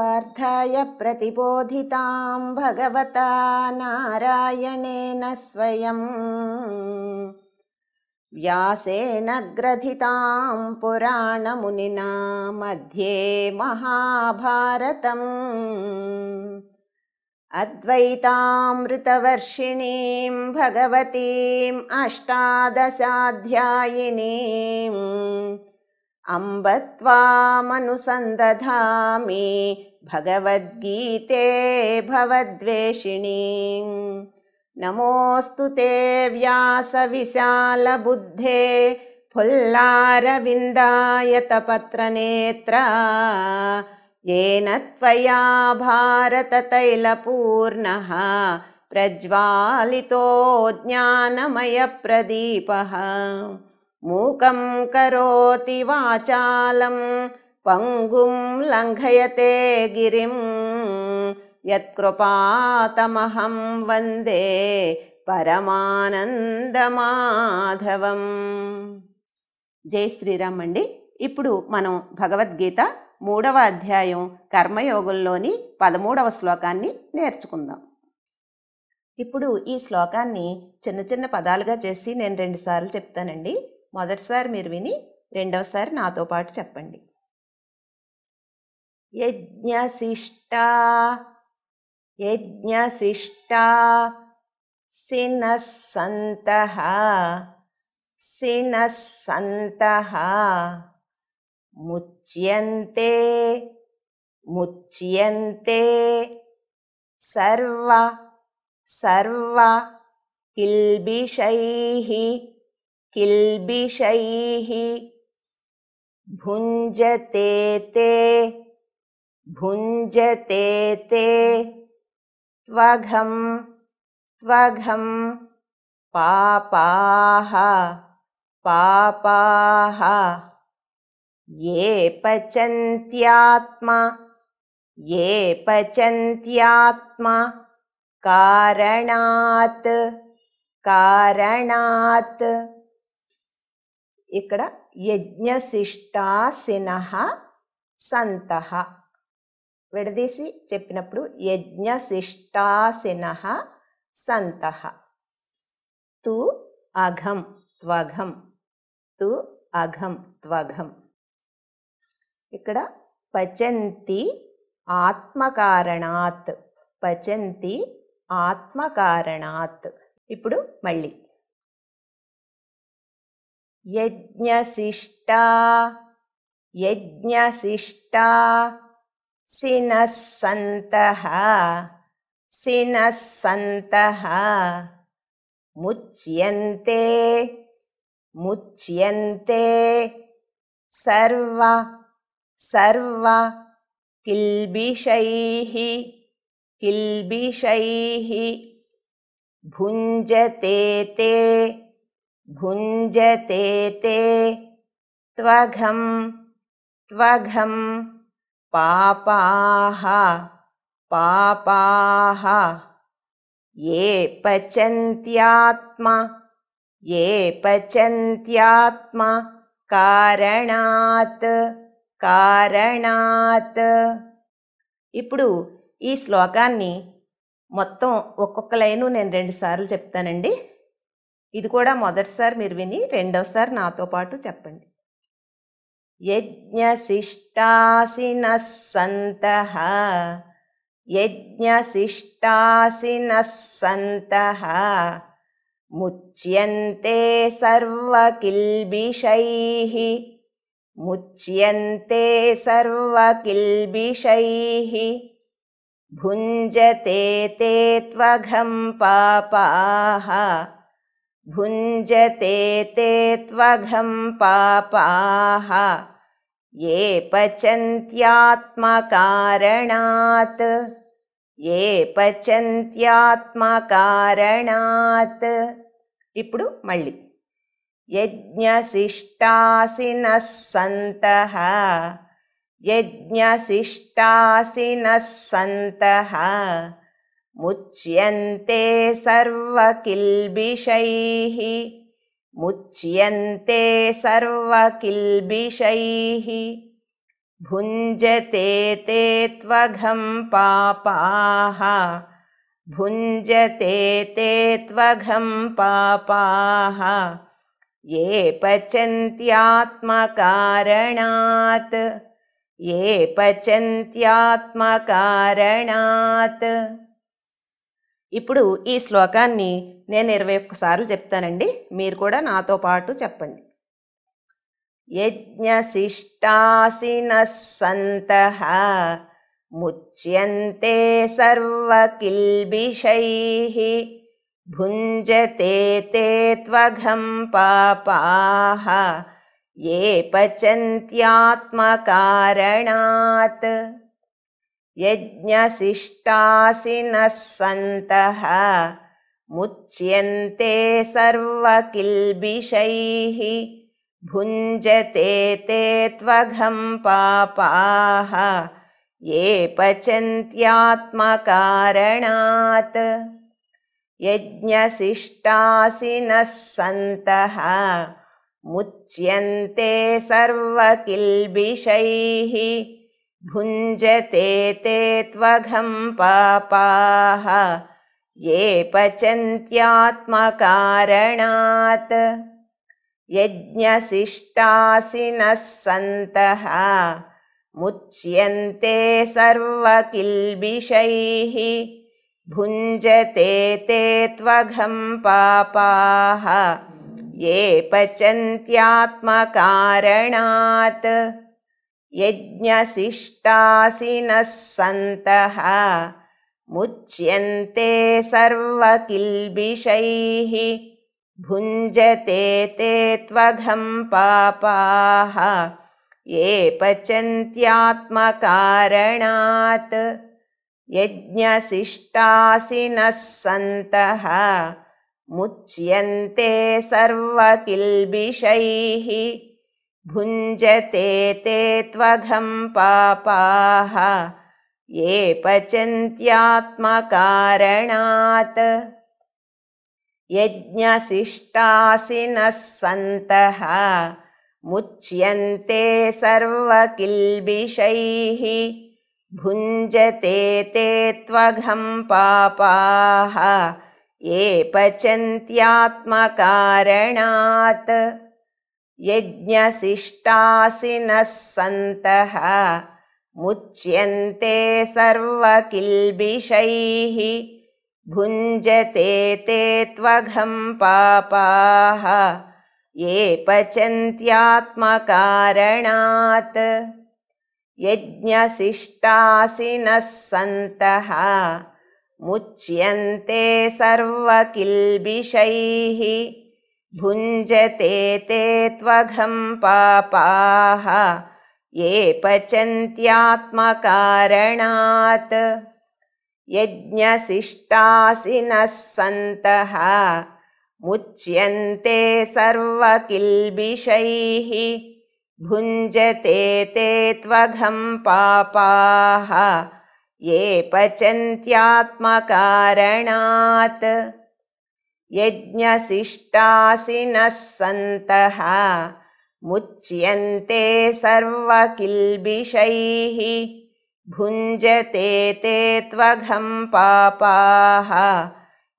पार्थाय प्रतिबोधितां भगवता नारायणेन स्वयम् व्यासेन ग्रथितां पुराणमुनिना मध्ये महाभारतम्। अद्वैतामृतवर्षिणीं भगवतीम् अष्टादशाध्यायिनीम् अम्ब त्वामनुसन्दधामि भगवद्गीते भवद्वेषिणीं। नमोऽस्तु ते व्यासविशालबुद्धे फुल्लारविन्दायतपत्रनेत्रा येन त्वया भारततैलपूर्णः प्रज्वालितो ज्ञानमयप्रदीपः। मूकं करोति वाचालं పంగుం లంఘయతే గిరిం యత్కృపాతమహం వందే పరమానందమాధవం. జై శ్రీరామ్ అండి. ఇప్పుడు మనం భగవద్గీత మూడవ అధ్యాయం కర్మయోగంలోని పదమూడవ శ్లోకాన్ని నేర్చుకుందాం. ఇప్పుడు ఈ శ్లోకాన్ని చిన్న చిన్న పదాలుగా చేసి నేను రెండుసార్లు చెప్తానండి. మొదటిసారి మీరు విని రెండవసారి నాతో పాటు చెప్పండి. यज्ञशिष्टा यज्ञशिष्टा शिनःसन्तः शिनःसन्तः मुच्यन्ते मुच्यन्ते सर्व सर्वल्बिषैः किल्बिषैः भुञ्जते ते। भुञ्जते ते त्वघं त्वघं पापाः पापाः। ये पचन्त्यात्मा ये पचन्त्यात्मा कारणात् कारणात्। इक यज्ञशिष्टासिनः सन्तः। విడదీసి చెప్పినప్పుడు యజ్ఞశిష్టాసిన సంతః. తు అఘం త్వఘం. తు అఘం త్వఘం. ఇక్కడ పచంతి ఆత్మకారణాత్. పచంతి ఆత్మకారణాత్. ఇప్పుడు మళ్ళీ. యజ్ఞశిష్టా యజ్ఞశిష్టా शिनःसन्तः शिनःसन्तः मुच्यन्ते मुच्यन्ते। सर्व सर्व किल्बिषैः किल्बिषैः। भुञ्जते ते भुञ्जते ते। त्वघं त्वघं పాపాహ పాపాహ. ఏ పచంత్యాత్మా ఏ పచంత్యాత్మా కారణాత్ కారణాత్. ఇప్పుడు ఈ శ్లోకాన్ని మొత్తం ఒక్కొక్క లైను నేను రెండుసార్లు చెప్తానండి. ఇది కూడా మొదటిసారి మీరు విని రెండోసారి నాతో పాటు చెప్పండి. यज्ञशिष्टासिनः सन्तः यज्ञशिष्टासिनः सन्तः मुच्यन्ते सर्वकिल्बिषैः। मुच्यन्ते सर्वकिल्बिषैः। भुञ्जते ते त्वघं पापाः। భుంజతే తే త్వఘం పాపాః ఏ పచంత్యాత్మకారణాత్ ఏ పచంత్యాత్మకారణాత్ ఇప్పుడు మళ్ళీ యజ్ఞశిష్టాసినః సంతః యజ్ఞశిష్టాసినః సంతః मुच्यन्ते सर्वकिल्बिषैः। मुच्यन्ते सर्वकिल्बिषैः। भुञ्जते ते त्वघं पापाः। भुञ्जते ते त्वघं पापाः। ये पचन्त्यात्मकारणात्। ये पचन्त्यात्मकारणात्। ఇప్పుడు ఈ శ్లోకాన్ని నేను ఇరవై ఒక్కసార్లు చెప్తానండి. మీరు కూడా నాతో పాటు చెప్పండి. యజ్ఞశిష్టాసిన సంత ముచ్యంతే సర్వకిల్బిషై భుంజతే తే త్వఘం పాపా ఏ పచంత్యాత్మకారణాత్ यज्ञशिष्टासिनः सन्तः। मुच्यन्ते सर्वकिल्बिषैः भुञ्जते ते त्वघं पापाः। ये पचन्त्यात्मकारणात्। यज्ञशिष्टासिनः सन्तः। मुच्यन्ते सर्वकिल्बिषैः भुञ्जते ते त्वघं पापाः ये पचन्त्यात्मकारणात्। यज्ञशिष्टासिनः सन्तः मुच्यन्ते सर्वकिल्बिषैः। भुञ्जते ते त्वघं पापाः ये पचन्त्यात्मकारणात् यज्ञशिष्टासिनः सन्तः। मुच्यन्ते सर्वकिल्बिषैः भुञ्जते ते त्वघं पापाः। ये पचन्त्यात्मकारणात् यज्ञशिष्टासिनः सन्तः। मुच्यन्ते सर्वकिल्बिषैः भुञ्जते ते त्वघं पापाः ये पचन्त्यात्मकारणात्। यज्ञशिष्टासिनः सन्तः मुच्यन्ते सर्वकिल्बिषैः भुञ्जते ते त्वघं पापाः ये पचन्त्यात्मकारणात् यज्ञशिष्टासिनः सन्तः मुच्यन्ते सर्वकिल्बिषैः भुञ्जते ते त्वघं पापाः ये पचन्त्यात्मकारणात्। यज्ञशिष्टासिनः सन्तः मुच्यन्ते सर्वकिल्बिषैः भुञ्जते ते त्वघं पापाः ये पचन्त्यात्मकारणात्। यज्ञशिष्टासिनः सन्तः मुच्यन्ते सर्वकिल्बिषैः भुञ्जते ते त्वघं पापाः ये पचन्त्यात्मकारणात् यज्ञशिष्टासिनः सन्तः मुच्यन्ते सर्वकिल्बिषैः भुञ्जते ते त्वघं पापाः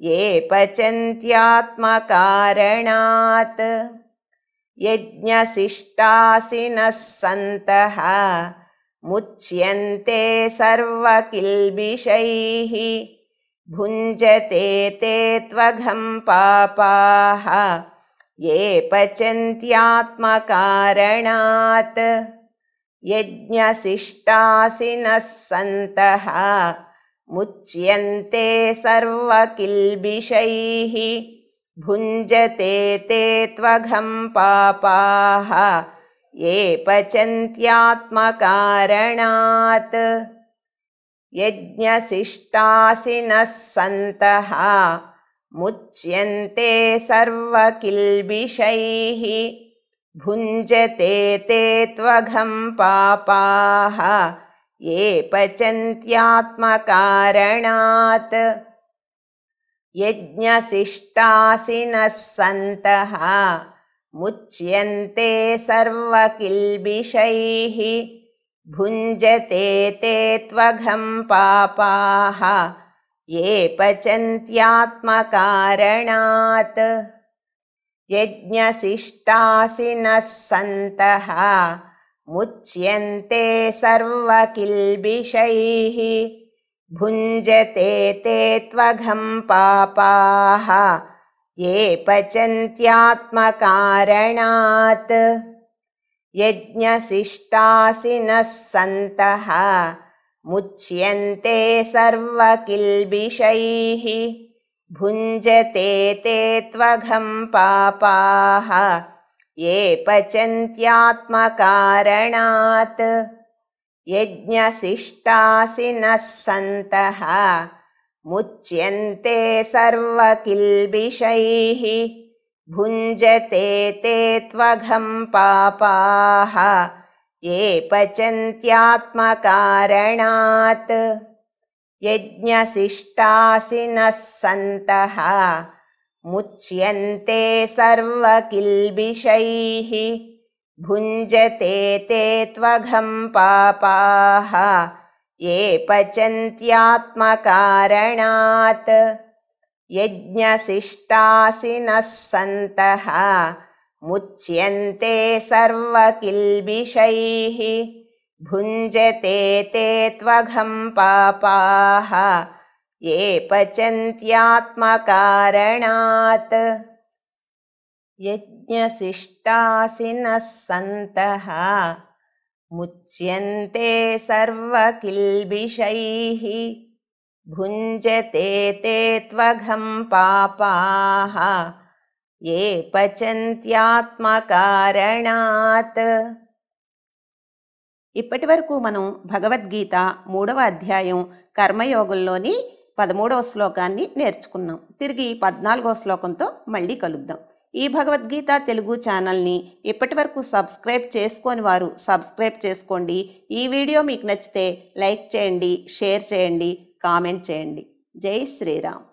ये पचन्त्यात्मकारणात्। यज्ञशिष्टासिनः सन्तः मुच्यन्ते सर्वकिल्बिषैः भुञ्जते ते त्वघं पापाः। ये पचन्त्यात्मकारणात् यज्ञशिष्टासिनः सन्तः। मुच्यन्ते सर्वकिल्बिषैः। भुञ्जते ते त्वघं पापाः। ये पचन्त्यात्मकारणात् यज्ञशिष्टासिनः सन्तः मुच्यन्ते सर्वकिल्बिषैः भुञ्जते ते त्वघं पापाः। ये पचन्त्यात्मकारणात्। यज्ञशिष्टासिनः सन्तः मुच्यन्ते सर्वकिल्बिषैः भुञ्जते ते त्वघं पापाः ये पचन्त्यात्मकारणात्। यज्ञशिष्टासिनः सन्तः मुच्यन्ते सर्वकिल्बिषैः। भुञ्जते ते त्वघं पापाः ये पचन्त्यात्मकारणात् यज्ञशिष्टासिनः सन्तः। मुच्यन्ते सर्वकिल्बिषैः। भुञ्जते ते त्वघं पापाः। ये पचन्त्यात्मकारणात्। यज्ञशिष्टासिनः सन्तः। मुच्यन्ते सर्वकिल्बिषैः भुञ्जते ते त्वघं पापाः ये पचन्त्यात्मकारणात् यज्ञशिष्टासिनः सन्तः मुच्यन्ते सर्वकिल्बिषैः भुञ्जते ते त्वघं पापाः ये पचन्त्यात्मकारणात् यज्ञशिष्टासिनः सन्तः। मुच्यन्ते सर्वकिल्बिषैः। भुञ्जते ते त्वघं पापाः। ये पचन्त्यात्मकारणात्। यज्ञशिष्टासिनः सन्तः। मुच्यन्ते सर्वकिल्बिषैः भुञ्जते ते त्वघं पापाः ये పచంత్యాత్మకారణాత్ ఇప్పటి వరకు మనం భగవద్గీత మూడవ అధ్యాయం కర్మయోగంలోని పదమూడవ శ్లోకాన్ని నేర్చుకున్నాం తిరిగి పద్నాలుగవ శ్లోకంతో మళ్ళీ కలుద్దాం ఈ భగవద్గీత తెలుగు ఛానల్ని ఇప్పటి వరకు సబ్స్క్రైబ్ చేసుకోని వారు సబ్స్క్రైబ్ చేసుకోండి ఈ వీడియో మీకు నచ్చితే లైక్ చేయండి షేర్ చేయండి కామెంట్ చేయండి. జై శ్రీరామ్.